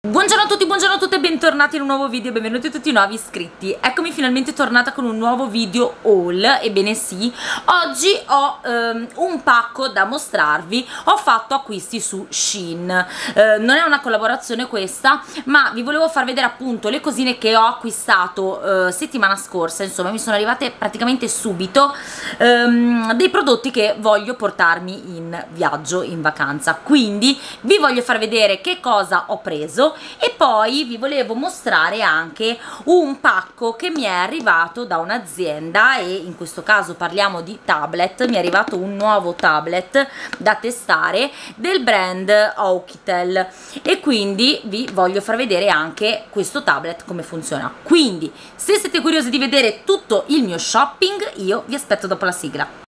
Buongiorno a tutti, buongiorno a tutte e bentornati in un nuovo video, benvenuti a tutti i nuovi iscritti. Eccomi finalmente tornata con un nuovo video haul, ebbene sì. Oggi ho um, un pacco da mostrarvi, ho fatto acquisti su Shein. Uh, Non è una collaborazione questa, ma vi volevo far vedere appunto le cosine che ho acquistato uh, settimana scorsa. Insomma mi sono arrivate praticamente subito um, Dei prodotti che voglio portarmi in viaggio, in vacanza. Quindi vi voglio far vedere che cosa ho preso e poi vi volevo mostrare anche un pacco che mi è arrivato da un'azienda e in questo caso parliamo di tablet. Mi è arrivato un nuovo tablet da testare del brand Oukitel e quindi vi voglio far vedere anche questo tablet come funziona. Quindi se siete curiosi di vedere tutto il mio shopping io vi aspetto dopo la sigla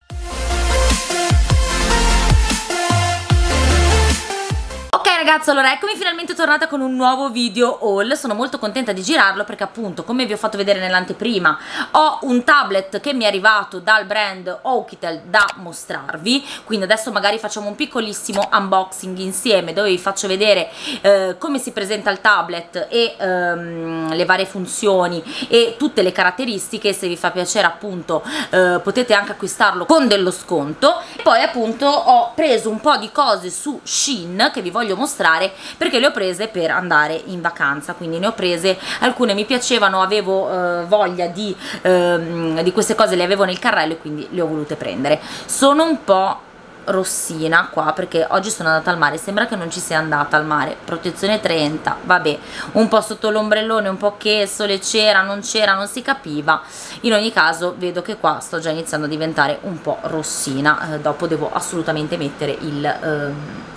ragazzi, allora eccomi finalmente tornata con un nuovo video haul, sono molto contenta di girarlo perché appunto come vi ho fatto vedere nell'anteprima ho un tablet che mi è arrivato dal brand Oukitel da mostrarvi, quindi adesso magari facciamo un piccolissimo unboxing insieme dove vi faccio vedere eh, come si presenta il tablet e ehm, le varie funzioni e tutte le caratteristiche, se vi fa piacere appunto eh, potete anche acquistarlo con dello sconto. E poi appunto ho preso un po' di cose su Shein che vi voglio mostrare mostrare perché le ho prese per andare in vacanza quindi ne ho prese alcune. Mi piacevano avevo eh, voglia di, eh, di queste cose le avevo nel carrello e quindi le ho volute prendere. Sono un po' rossina qua perché oggi sono andata al mare sembra che non ci sia andata al mare. Protezione 30 vabbè un po' sotto l'ombrellone un po' che sole c'era non c'era non si capiva. In ogni caso vedo che qua sto già iniziando a diventare un po' rossina eh, dopo devo assolutamente mettere il eh,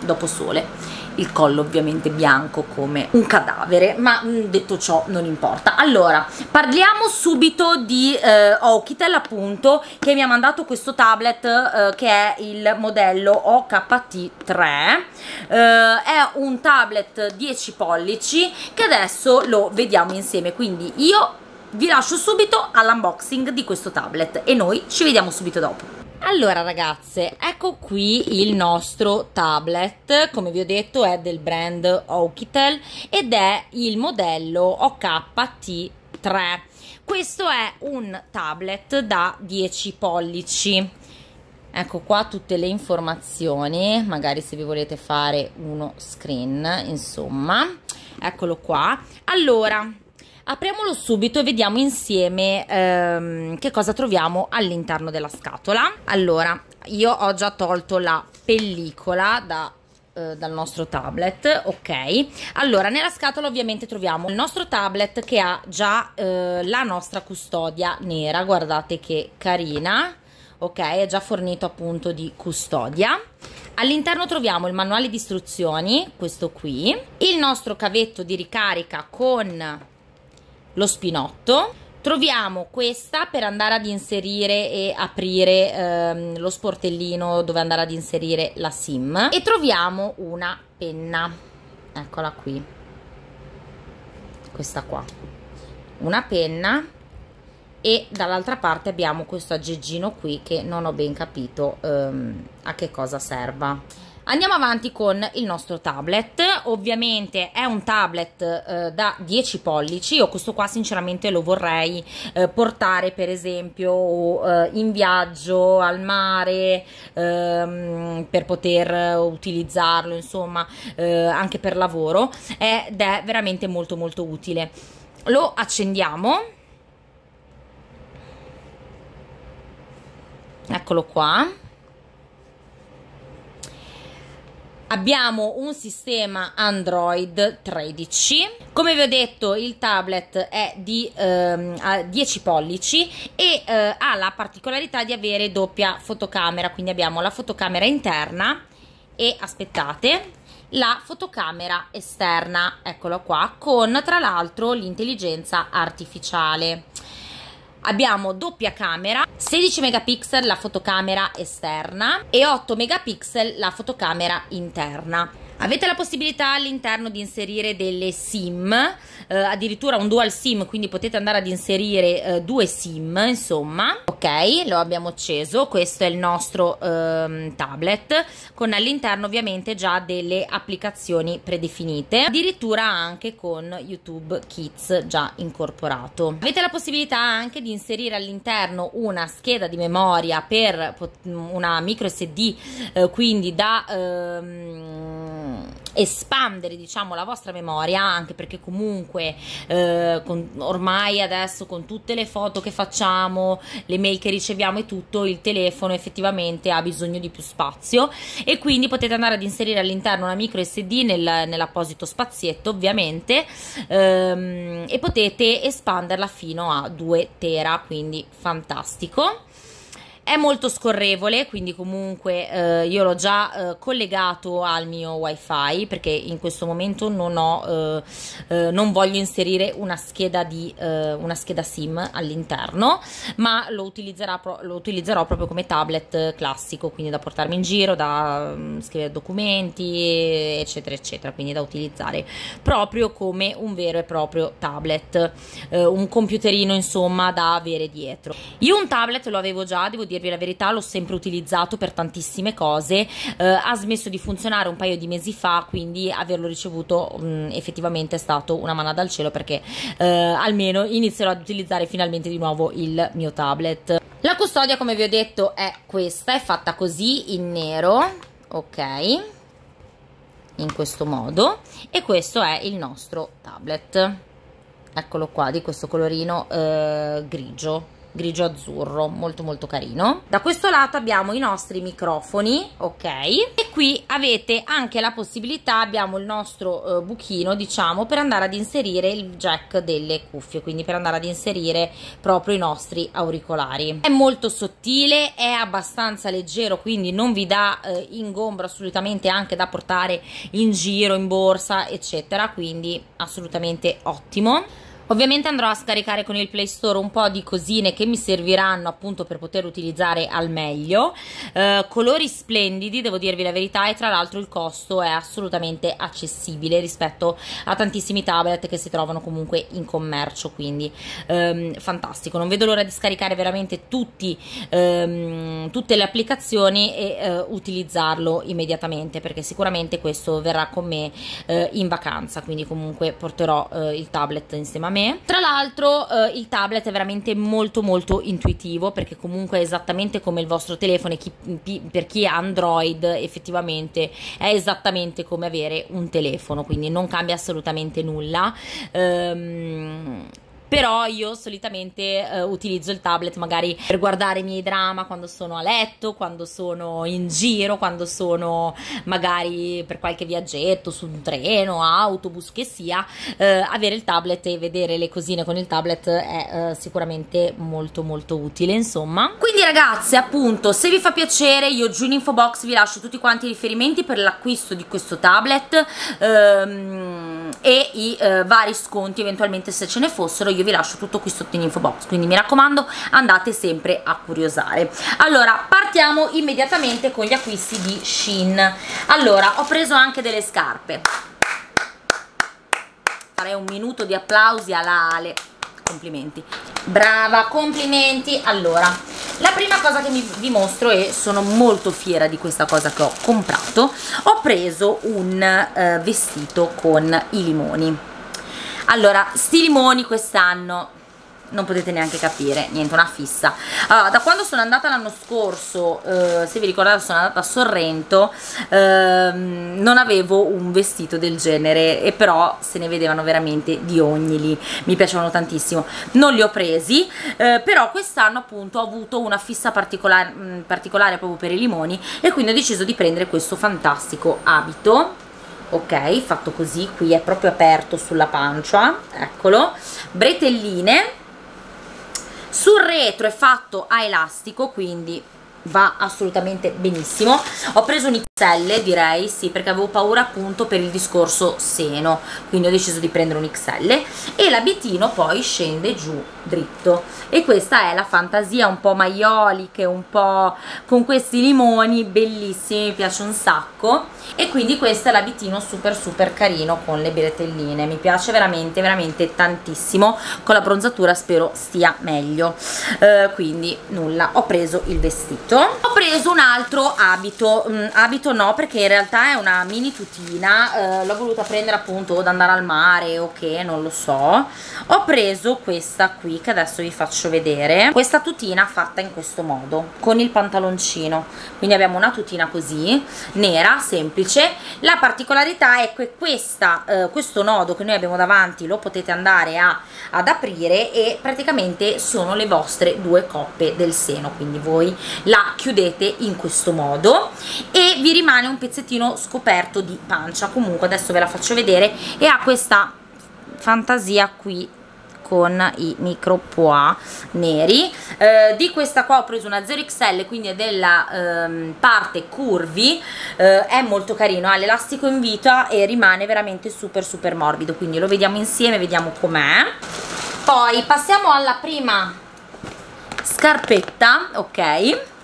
dopo sole il collo ovviamente bianco come un cadavere ma mm, detto ciò non importa. Allora parliamo subito di eh, Oukitel appunto che mi ha mandato questo tablet eh, che è il modello OKT3 eh, è un tablet 10 pollici che adesso lo vediamo insieme. Quindi io vi lascio subito all'unboxing di questo tablet e noi ci vediamo subito dopo allora ragazze, ecco qui il nostro tablet, come vi ho detto è del brand Oukitel ed è il modello OKT3. Questo è un tablet da 10 pollici. Ecco qua tutte le informazioni, magari se vi volete fare uno screen, insomma. Eccolo qua. Allora, apriamolo subito e vediamo insieme ehm, che cosa troviamo all'interno della scatola. Allora io ho già tolto la pellicola da eh, dal nostro tablet ok? Allora nella scatola ovviamente troviamo il nostro tablet che ha già eh, la nostra custodia nera guardate che carina ok? È già fornito appunto di custodia. All'interno troviamo il manuale di istruzioni questo qui il nostro cavetto di ricarica con lo spinotto. Troviamo questa per andare ad inserire e aprire ehm, lo sportellino dove andare ad inserire la sim. E troviamo una penna. Eccola qui. Questa qua. Una penna. E dall'altra parte abbiamo questo aggeggino qui che non ho ben capito ehm, a che cosa serva Andiamo avanti con il nostro tablet, ovviamente è un tablet eh, da 10 pollici, io questo qua sinceramente lo vorrei eh, portare per esempio eh, in viaggio al mare ehm, per poter utilizzarlo insomma eh, anche per lavoro. Ed è veramente molto molto utile. Lo accendiamo, eccolo qua abbiamo un sistema Android 13 come vi ho detto il tablet è di ehm, 10 pollici e eh, ha la particolarità di avere doppia fotocamera. Quindi abbiamo la fotocamera interna e aspettate la fotocamera esterna. Eccola qua con tra l'altro l'intelligenza artificiale abbiamo doppia camera 16 megapixel la fotocamera esterna e 8 megapixel la fotocamera interna Avete la possibilità all'interno di inserire delle SIM, eh, addirittura un dual SIM, quindi potete andare ad inserire eh, due SIM, insomma. Ok, lo abbiamo acceso, questo è il nostro ehm, tablet, con all'interno ovviamente già delle applicazioni predefinite, addirittura anche con YouTube Kids già incorporato. Avete la possibilità anche di inserire all'interno una scheda di memoria per una micro SD, eh, quindi da... Ehm, espandere diciamo la vostra memoria anche perché comunque eh, con, ormai adesso con tutte le foto che facciamo le mail che riceviamo e tutto il telefono effettivamente ha bisogno di più spazio e quindi potete andare ad inserire all'interno una micro sd nel, nell'apposito spazietto ovviamente ehm, e potete espanderla fino a 2 tera quindi fantastico è molto scorrevole quindi comunque eh, io l'ho già eh, collegato al mio wifi perché in questo momento non ho eh, eh non voglio inserire una scheda di eh, una scheda sim all'interno ma lo, lo utilizzerò proprio come tablet classico quindi da portarmi in giro da um, scrivere documenti eccetera eccetera quindi da utilizzare proprio come un vero e proprio tablet eh, un computerino insomma da avere dietro. Io un tablet lo avevo già devo dirvi la verità l'ho sempre utilizzato per tantissime cose. Eh, ha smesso di funzionare un paio di mesi fa quindi averlo ricevuto mh, mm, effettivamente è stato una mano dal cielo perché eh, almeno inizierò ad utilizzare finalmente di nuovo il mio tablet. La custodia come vi ho detto è questa è fatta così in nero ok in questo modo e questo è il nostro tablet. Eccolo qua di questo colorino eh, grigio grigio azzurro molto molto carino. Da questo lato abbiamo i nostri microfoni ok? E qui avete anche la possibilità abbiamo il nostro eh, buchino diciamo per andare ad inserire il jack delle cuffie quindi per andare ad inserire proprio i nostri auricolari. È molto sottile è abbastanza leggero quindi non vi dà eh, ingombro assolutamente anche da portare in giro in borsa eccetera quindi assolutamente ottimo Ovviamente andrò a scaricare con il Play Store un po' di cosine che mi serviranno appunto per poter utilizzare al meglio. Eh, colori splendidi, devo dirvi la verità, e tra l'altro il costo è assolutamente accessibile rispetto a tantissimi tablet che si trovano comunque in commercio, quindi ehm, fantastico. Non vedo l'ora di scaricare veramente tutti, ehm, tutte le applicazioni e eh, utilizzarlo immediatamente perché sicuramente questo verrà con me eh, in vacanza, quindi comunque porterò eh, il tablet insieme a me me. Tra l'altro eh, il tablet è veramente molto molto intuitivo perché comunque è esattamente come il vostro telefono chi, per chi ha Android effettivamente è esattamente come avere un telefono, quindi non cambia assolutamente nulla. Ehm, però io solitamente eh, utilizzo il tablet magari per guardare i miei drama quando sono a letto, quando sono in giro, quando sono magari per qualche viaggetto su un treno, autobus che sia, eh, avere il tablet e vedere le cosine con il tablet è eh, sicuramente molto molto utile insomma. Quindi ragazze appunto se vi fa piacere io giù in info box vi lascio tutti quanti i riferimenti per l'acquisto di questo tablet ehm, e i eh, vari sconti eventualmente se ce ne fossero io vi lascio tutto qui sotto in info box. Quindi mi raccomando andate sempre a curiosare. Allora partiamo immediatamente con gli acquisti di Shein. Allora ho preso anche delle scarpe. Farei un minuto di applausi alla Ale complimenti. Brava complimenti. Allora la prima cosa che vi mostro e sono molto fiera di questa cosa che ho comprato ho preso un eh, vestito con i limoni. Allora sti limoni quest'anno non potete neanche capire, niente, una fissa. Allora, da quando sono andata l'anno scorso, eh, se vi ricordate sono andata a Sorrento, eh, non avevo un vestito del genere e però se ne vedevano veramente di ogni lì, mi piacevano tantissimo. Non li ho presi, eh, però quest'anno appunto ho avuto una fissa particolare, mh, particolare proprio per i limoni e quindi ho deciso di prendere questo fantastico abito ok fatto così qui è proprio aperto sulla pancia eccolo bretelline sul retro è fatto a elastico quindi va assolutamente benissimo. Ho preso un XL direi sì perché avevo paura appunto per il discorso seno quindi ho deciso di prendere un XL e l'abitino poi scende giù dritto. E questa è la fantasia un po' maioliche un po' con questi limoni bellissimi mi piace un sacco. E quindi questo è l'abitino super super carino con le bretelline mi piace veramente veramente tantissimo. Con la bronzatura spero stia meglio. Eh, quindi nulla ho preso il vestito ho preso un altro abito. Mm, abito no perché in realtà è una mini tutina eh, l'ho voluta prendere appunto da andare al mare o che non lo so. Ho preso questa qui che adesso vi faccio vedere. Questa tutina fatta in questo modo con il pantaloncino. Quindi abbiamo una tutina così nera semplice. La particolarità è che questa, eh, questo nodo che noi abbiamo davanti lo potete andare a, ad aprire e praticamente sono le vostre due coppe del seno. Quindi voi la chiudete in questo modo e vi rimane un pezzettino scoperto di pancia. Comunque adesso ve la faccio vedere e ha questa fantasia qui con i micro pois neri. Eh, di questa qua ho preso una 0xl quindi è della ehm, parte curvi. Eh, è molto carino ha l'elastico in vita e rimane veramente super super morbido. Quindi lo vediamo insieme vediamo com'è. Poi passiamo alla prima scarpetta ok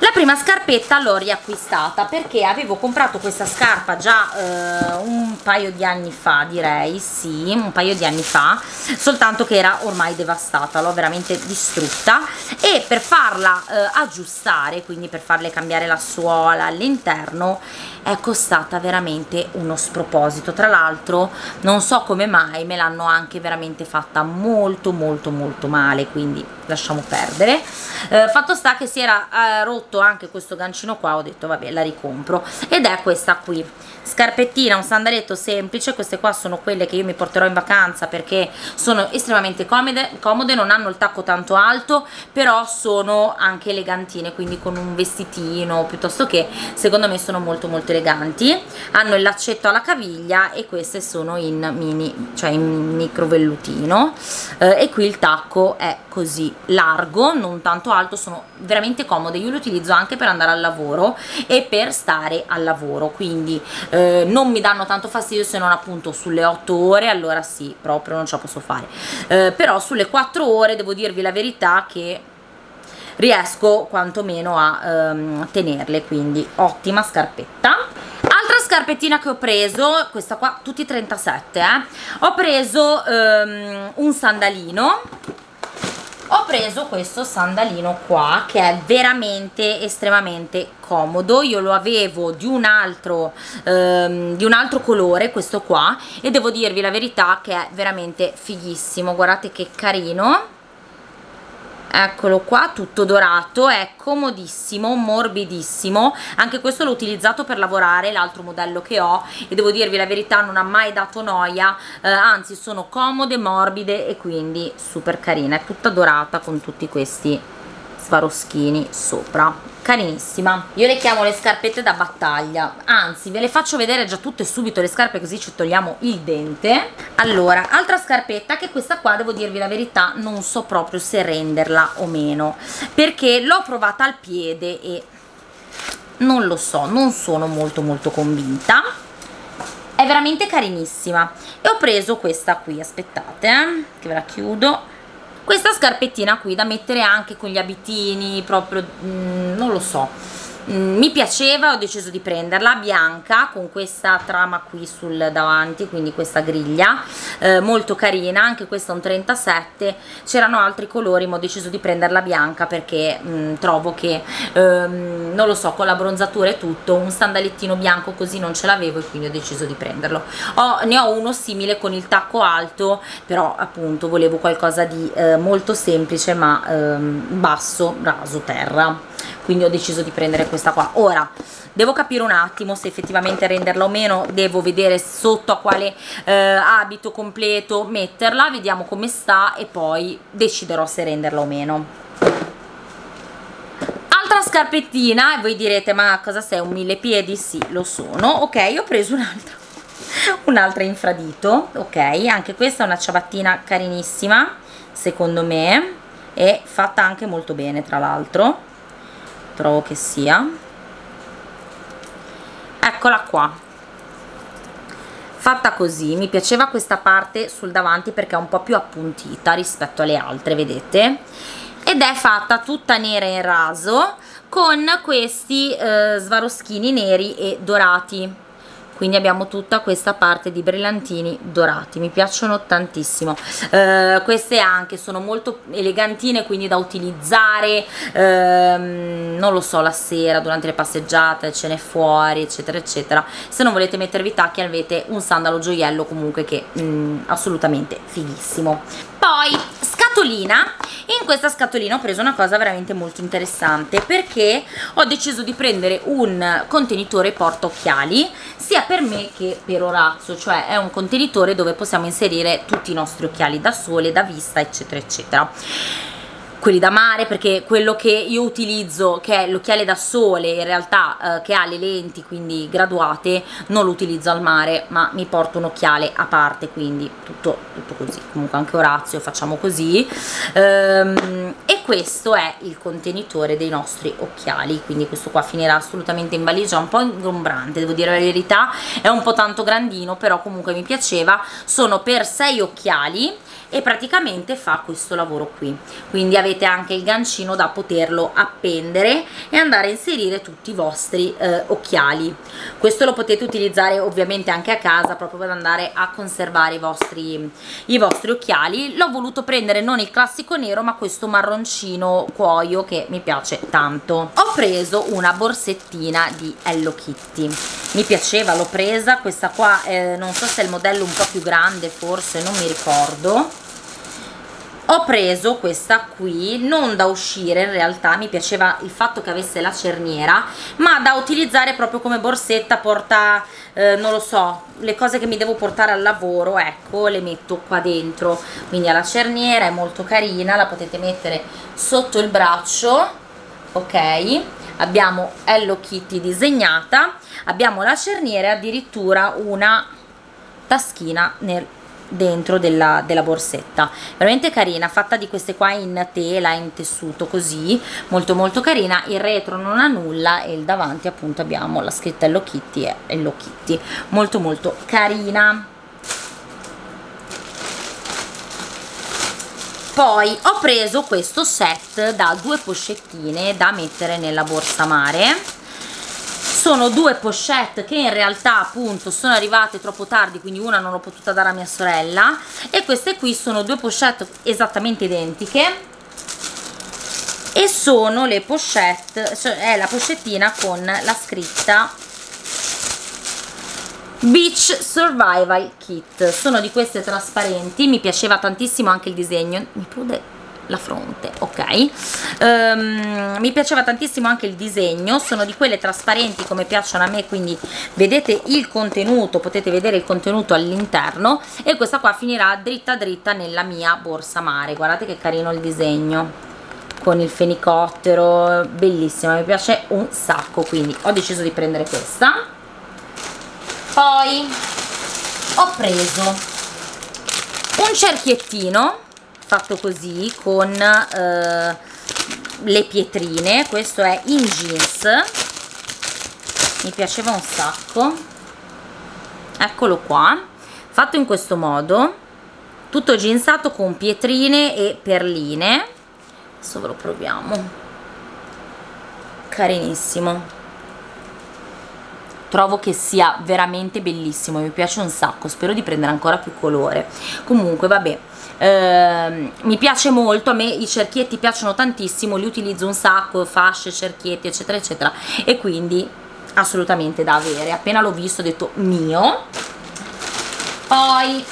la prima scarpetta l'ho riacquistata perché avevo comprato questa scarpa già eh, un paio di anni fa direi sì un paio di anni fa soltanto che era ormai devastata l'ho veramente distrutta. E per farla eh, aggiustare quindi per farle cambiare la suola all'interno è costata veramente uno sproposito. Tra l'altro non so come mai me l'hanno anche veramente fatta molto molto molto male quindi lasciamo perdere. Eh, fatto sta che si era eh, rotto anche questo gancino qua ho detto vabbè la ricompro. Ed è questa qui scarpettina un sandaletto semplice queste qua sono quelle che io mi porterò in vacanza perché sono estremamente comode, comode non hanno il tacco tanto alto però sono anche elegantine quindi con un vestitino piuttosto che secondo me sono molto molto eleganti. Hanno il laccetto alla caviglia e queste sono in mini cioè in micro vellutino eh, e qui il tacco è così largo non tanto alto sono veramente comode. Io li utilizzo anche per andare al lavoro e per stare al lavoro quindi eh, non mi danno tanto fastidio se non appunto sulle 8 ore allora sì proprio non ce la posso fare. Eh, però sulle 4 ore devo dirvi la verità che riesco quantomeno a ehm, tenerle quindi ottima scarpetta. Altra scarpettina che ho preso questa qua tutti 37 eh ho preso ehm, un sandalino ho preso questo sandalino qua che è veramente estremamente comodo. Io lo avevo di un altro ehm, di un altro colore questo qua e devo dirvi la verità che è veramente fighissimo. Guardate che carino eccolo qua tutto dorato è comodissimo morbidissimo. Anche questo l'ho utilizzato per lavorare l'altro modello che ho. E devo dirvi la verità non ha mai dato noia eh, anzi sono comode morbide e quindi super carina è tutta dorata con tutti questi svaroschini sopra. Carinissima. Io le chiamo le scarpette da battaglia. Anzi ve le faccio vedere già tutte subito le scarpe così ci togliamo il dente. Allora altra scarpetta che questa qua devo dirvi la verità non so proprio se renderla o meno perché l'ho provata al piede e non lo so non sono molto molto convinta. È veramente carinissima. E ho preso questa qui aspettate eh, che ve la chiudo questa scarpettina qui da mettere anche con gli abitini proprio mm, non lo so mi piaceva ho deciso di prenderla bianca con questa trama qui sul davanti quindi questa griglia eh, molto carina anche questa un 37 c'erano altri colori ma ho deciso di prenderla bianca perché mh, mm, trovo che ehm, non lo so con la bronzatura e tutto un sandalettino bianco così non ce l'avevo e quindi ho deciso di prenderlo. Ho, ne ho uno simile con il tacco alto però appunto volevo qualcosa di eh, molto semplice ma ehm, basso raso terra quindi ho deciso di prendere questa qua. Ora devo capire un attimo se effettivamente renderla o meno. Devo vedere sotto a quale eh, abito completo metterla. Vediamo come sta e poi deciderò se renderla o meno. Altra scarpettina. E voi direte ma cosa sei un mille piedi? sì lo sono. Ok ho preso un'altra un'altra infradito. Ok anche questa è una ciabattina carinissima secondo me. E fatta anche molto bene tra l'altro trovo che sia. Eccola qua. Fatta così mi piaceva questa parte sul davanti perché è un po' più appuntita rispetto alle altre vedete? Ed è fatta tutta nera in raso con questi eh, svaroschini neri e dorati quindi abbiamo tutta questa parte di brillantini dorati mi piacciono tantissimo. Eh, queste anche sono molto elegantine quindi da utilizzare ehm, non lo so la sera durante le passeggiate ce n'è fuori eccetera eccetera. Se non volete mettervi tacchi avete un sandalo gioiello comunque che mh, mm, assolutamente fighissimo. Poi scatolina. In questa scatolina ho preso una cosa veramente molto interessante perché ho deciso di prendere un contenitore porta occhiali sia per me che per Orazio cioè è un contenitore dove possiamo inserire tutti i nostri occhiali da sole, da vista eccetera eccetera quelli da mare perché quello che io utilizzo che è l'occhiale da sole in realtà eh, che ha le lenti quindi graduate non lo utilizzo al mare ma mi porto un occhiale a parte quindi tutto, tutto così. Comunque anche Orazio facciamo così. Ehm, e questo è il contenitore dei nostri occhiali quindi questo qua finirà assolutamente in valigia un po' ingombrante devo dire la verità. È un po' tanto grandino però comunque mi piaceva. Sono per 6 occhiali e praticamente fa questo lavoro qui. Quindi avete anche il gancino da poterlo appendere e andare a inserire tutti i vostri eh, occhiali. Questo lo potete utilizzare ovviamente anche a casa proprio per andare a conservare i vostri, i vostri occhiali. L'ho voluto prendere non il classico nero ma questo marroncino cuoio che mi piace tanto. Ho preso una borsettina di Hello Kitty. Mi piaceva l'ho presa. Questa qua eh, non so se è il modello un po' più grande forse non mi ricordo ho preso questa qui non da uscire in realtà mi piaceva il fatto che avesse la cerniera ma da utilizzare proprio come borsetta porta eh, non lo so le cose che mi devo portare al lavoro ecco le metto qua dentro. Quindi ha la cerniera è molto carina la potete mettere sotto il braccio ok? Abbiamo Hello Kitty disegnata abbiamo la cerniera e addirittura una taschina nel dentro della, della, borsetta. Veramente carina fatta di queste qua in tela in tessuto così. Molto molto carina. Il retro non ha nulla e il davanti appunto abbiamo la scritta Hello Kitty e Hello Kitty. Molto molto carina. Poi ho preso questo set da due poccettine da mettere nella borsa mare sono due pochette che in realtà appunto sono arrivate troppo tardi quindi una non l'ho potuta dare a mia sorella. E queste qui sono due pochette esattamente identiche. E sono le pochette cioè è la pochettina con la scritta Beach Survival Kit. Sono di queste trasparenti mi piaceva tantissimo anche il disegno. Mi pude la fronte ok? Um, mi piaceva tantissimo anche il disegno sono di quelle trasparenti come piacciono a me quindi vedete il contenuto potete vedere il contenuto all'interno e questa qua finirà dritta dritta nella mia borsa mare. Guardate che carino il disegno con il fenicottero bellissima mi piace un sacco quindi ho deciso di prendere questa. Poi ho preso un cerchiettino fatto così con eh, le pietrine. Questo è in jeans. Mi piaceva un sacco. Eccolo qua. Fatto in questo modo. Tutto jeansato con pietrine e perline. Adesso ve lo proviamo. Carinissimo. Trovo che sia veramente bellissimo. Mi piace un sacco. Spero di prendere ancora più colore. Comunque vabbè eh, mi piace molto a me i cerchietti piacciono tantissimo li utilizzo un sacco fasce cerchietti eccetera eccetera. E quindi assolutamente da avere. Appena l'ho visto ho detto mio? Poi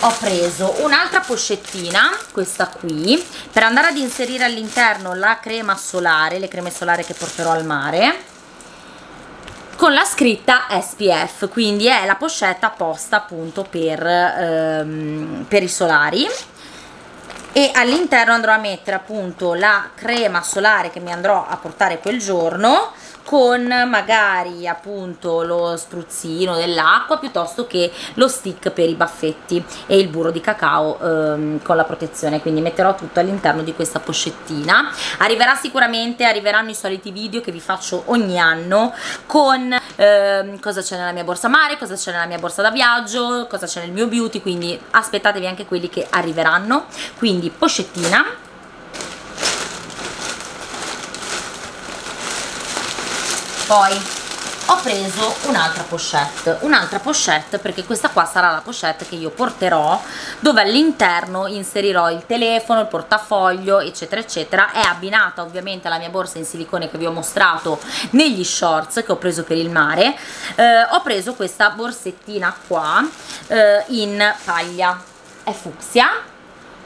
ho preso un'altra pochettina questa qui per andare ad inserire all'interno la crema solare le creme solari che porterò al mare con la scritta SPF quindi è la pochetta apposta appunto per, ehm, per i solari. E all'interno andrò a mettere appunto la crema solare che mi andrò a portare quel giorno con magari appunto lo spruzzino dell'acqua piuttosto che lo stick per i baffetti e il burro di cacao ehm, con la protezione. Quindi metterò tutto all'interno di questa pochettina arriverà sicuramente arriveranno i soliti video che vi faccio ogni anno con ehm, cosa c'è nella mia borsa mare cosa c'è nella mia borsa da viaggio cosa c'è nel mio beauty. Quindi aspettatevi anche quelli che arriveranno. Quindi pochettina poi ho preso un'altra pochette un'altra pochette perché questa qua sarà la pochette che io porterò dove all'interno inserirò il telefono il portafoglio eccetera eccetera. È abbinata ovviamente alla mia borsa in silicone che vi ho mostrato negli shorts che ho preso per il mare. Eh, ho preso questa borsettina qua eh, in paglia. È fucsia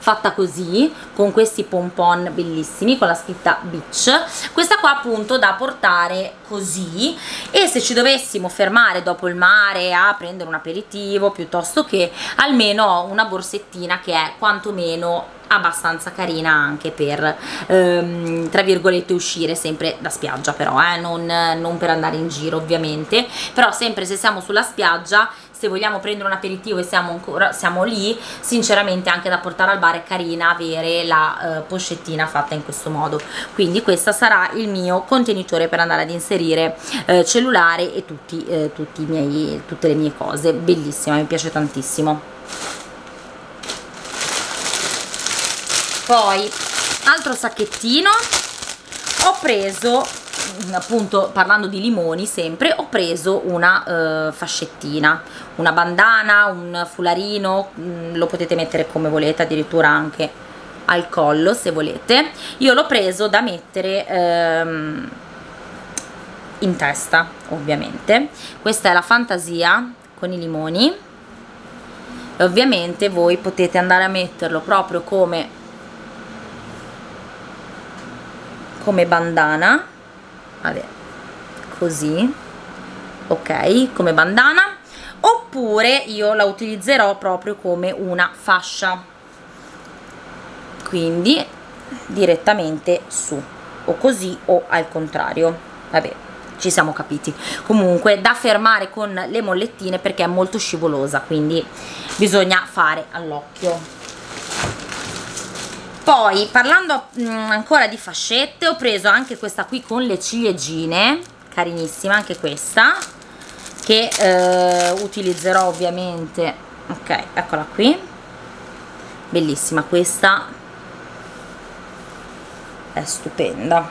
fatta così con questi pompon bellissimi con la scritta beach questa qua appunto da portare così. E se ci dovessimo fermare dopo il mare a prendere un aperitivo piuttosto che almeno ho una borsettina che è quantomeno abbastanza carina anche per ehm, tra virgolette uscire sempre da spiaggia però eh, non, non per andare in giro ovviamente. Però sempre se siamo sulla spiaggia se vogliamo prendere un aperitivo e siamo ancora siamo lì sinceramente anche da portare al bar è carina avere la eh, pochettina fatta in questo modo. Quindi questo sarà il mio contenitore per andare ad inserire eh, cellulare e tutti, eh, tutti miei, tutte le mie cose. Bellissima mi piace tantissimo. Poi altro sacchettino. Ho preso appunto parlando di limoni sempre ho preso una uh, fascettina una bandana un fularino mh, mm, lo potete mettere come volete addirittura anche al collo se volete. Io l'ho preso da mettere um, in testa ovviamente. Questa è la fantasia con i limoni. E ovviamente voi potete andare a metterlo proprio come come bandana vabbè. Così. Ok come bandana. Oppure io la utilizzerò proprio come una fascia. Quindi direttamente su. O così o al contrario. Vabbè ci siamo capiti. Comunque da fermare con le mollettine perché è molto scivolosa quindi bisogna fare all'occhio poi parlando mm, ancora di fascette ho preso anche questa qui con le ciliegine carinissima anche questa che eh, utilizzerò ovviamente ok eccola qui. Bellissima questa è stupenda.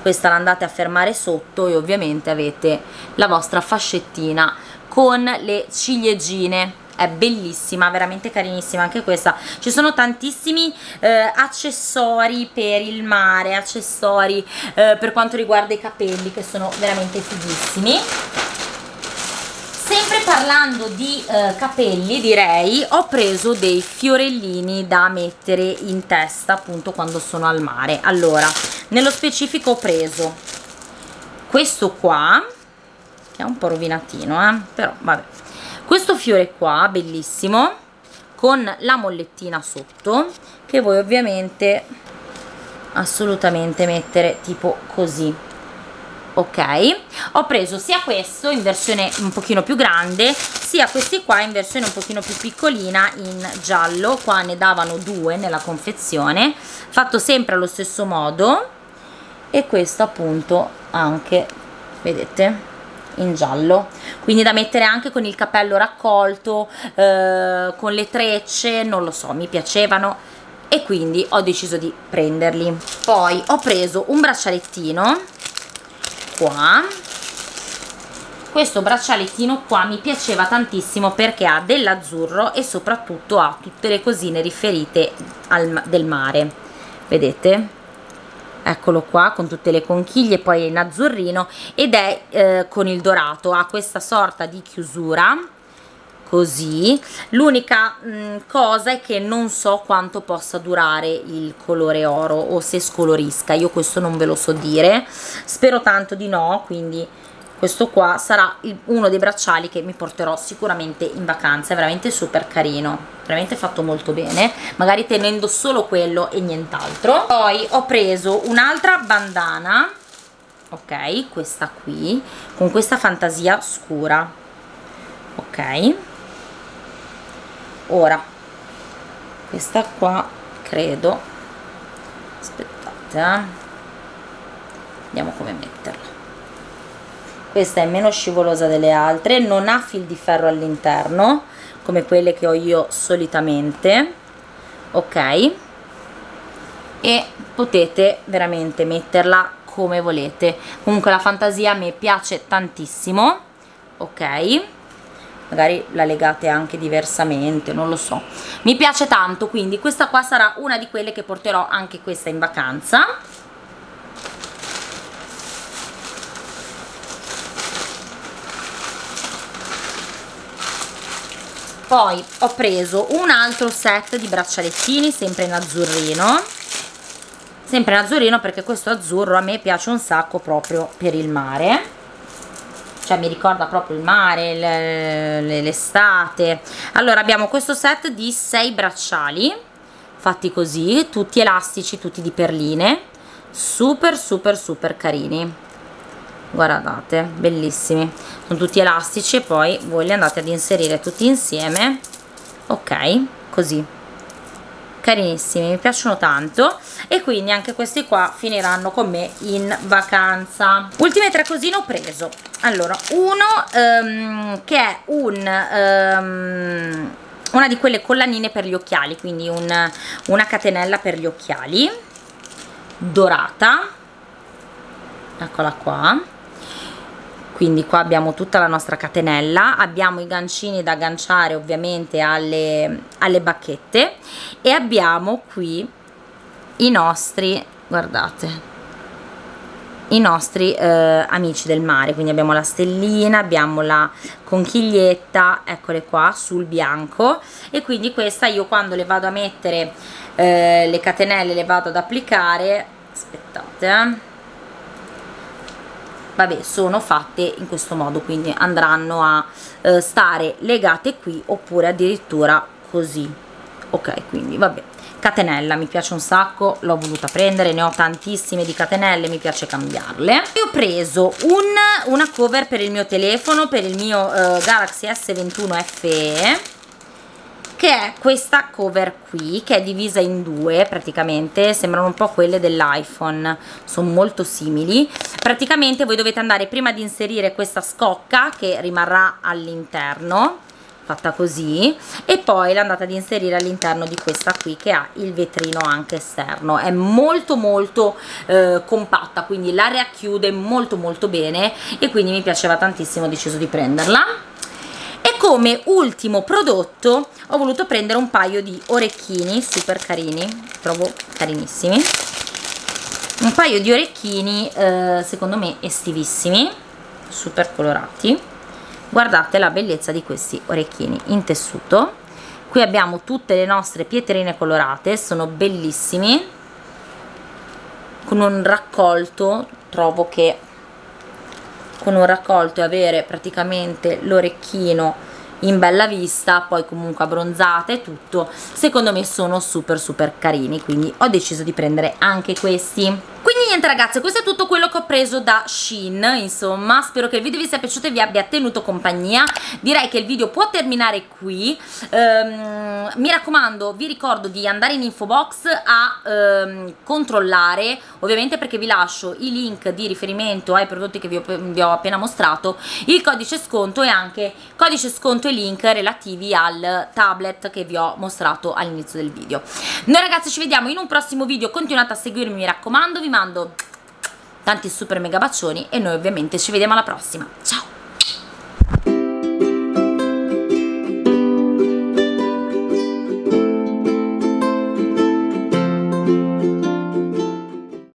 Questa la andate a fermare sotto e ovviamente avete la vostra fascettina con le ciliegine è bellissima veramente carinissima anche questa. Ci sono tantissimi eh, accessori per il mare accessori eh, per quanto riguarda i capelli che sono veramente fighissimi. Sempre parlando di eh, capelli direi ho preso dei fiorellini da mettere in testa appunto quando sono al mare. Allora nello specifico ho preso questo qua che è un po' rovinatino eh? però vabbè questo fiore qua bellissimo con la mollettina sotto che voi ovviamente assolutamente mettere tipo così ok? Ho preso sia questo in versione un pochino più grande sia questi qua in versione un pochino più piccolina in giallo. Qua ne davano due nella confezione fatto sempre allo stesso modo. E questo appunto anche vedete in giallo. Quindi da mettere anche con il cappello raccolto eh, con le trecce non lo so mi piacevano. E quindi ho deciso di prenderli. Poi ho preso un braccialettino qua. Questo braccialettino qua mi piaceva tantissimo perché ha dell'azzurro e soprattutto ha tutte le cosine riferite al, del mare. Vedete eccolo qua con tutte le conchiglie poi in azzurrino ed è eh, con il dorato. Ha questa sorta di chiusura così. L'unica mm, cosa è che non so quanto possa durare il colore oro o se scolorisca. Io questo non ve lo so dire. Spero tanto di no quindi questo qua sarà uno dei bracciali che mi porterò sicuramente in vacanza è veramente super carino veramente fatto molto bene magari tenendo solo quello e nient'altro poi ho preso un'altra bandana ok questa qui con questa fantasia scura ok ora questa qua credo aspettate eh. vediamo come metterla questa è meno scivolosa delle altre non ha fil di ferro all'interno come quelle che ho io solitamente ok? E potete veramente metterla come volete. Comunque la fantasia me piace tantissimo ok? Magari la legate anche diversamente non lo so. Mi piace tanto quindi questa qua sarà una di quelle che porterò anche questa in vacanza poi ho preso un altro set di braccialettini sempre in azzurrino. Sempre in azzurrino perché questo azzurro a me piace un sacco proprio per il mare. Cioè mi ricorda proprio il mare, l'estate. Allora abbiamo questo set di 6 bracciali fatti così, tutti elastici, tutti di perline. Super super super carini guardate, bellissimi. Sono tutti elastici e poi voi li andate ad inserire tutti insieme. Ok, così. Carinissimi, mi piacciono tanto. E quindi anche questi qua finiranno con me in vacanza. Ultime tre cosine ho preso. Allora uno um, che è un um, una di quelle collanine per gli occhiali quindi un, una catenella per gli occhiali. Dorata. Eccola qua quindi qua abbiamo tutta la nostra catenella abbiamo i gancini da agganciare ovviamente alle, alle bacchette e abbiamo qui i nostri guardate i nostri eh, amici del mare. Quindi abbiamo la stellina abbiamo la conchiglietta eccole qua sul bianco. E quindi questa io quando le vado a mettere eh, le catenelle le vado ad applicare aspettate eh vabbè sono fatte in questo modo quindi andranno a eh, stare legate qui oppure addirittura così. Ok quindi vabbè. Catenella mi piace un sacco l'ho voluta prendere ne ho tantissime di catenelle mi piace cambiarle. E ho preso un, una cover per il mio telefono per il mio eh, Galaxy S21 FE che è questa cover qui che è divisa in due praticamente. Sembrano un po' quelle dell'iPhone. Sono molto simili. Praticamente voi dovete andare prima di inserire questa scocca che rimarrà all'interno fatta così e poi l'andate ad inserire all'interno di questa qui che ha il vetrino anche esterno. È molto molto eh, compatta quindi la racchiude molto molto bene e quindi mi piaceva tantissimo ho deciso di prenderla come ultimo prodotto ho voluto prendere un paio di orecchini super carini trovo carinissimi. Un paio di orecchini eh, secondo me estivissimi super colorati. Guardate la bellezza di questi orecchini in tessuto. Qui abbiamo tutte le nostre pietrine colorate sono bellissimi. Con un raccolto trovo che con un raccolto e avere praticamente l'orecchino in bella vista poi comunque abbronzate e tutto secondo me sono super super carini quindi ho deciso di prendere anche questi quindi niente ragazze questo è tutto quello che ho preso da Shein insomma. Spero che il video vi sia piaciuto e vi abbia tenuto compagnia. Direi che il video può terminare qui. Ehm, mi raccomando vi ricordo di andare in info box a ehm, controllare ovviamente perché vi lascio i link di riferimento ai prodotti che vi ho, vi ho appena mostrato il codice sconto e anche codice sconto e link relativi al tablet che vi ho mostrato all'inizio del video. Noi ragazzi ci vediamo in un prossimo video. Continuate a seguirmi mi raccomando vi mando tanti super mega bacioni e noi ovviamente ci vediamo alla prossima. Ciao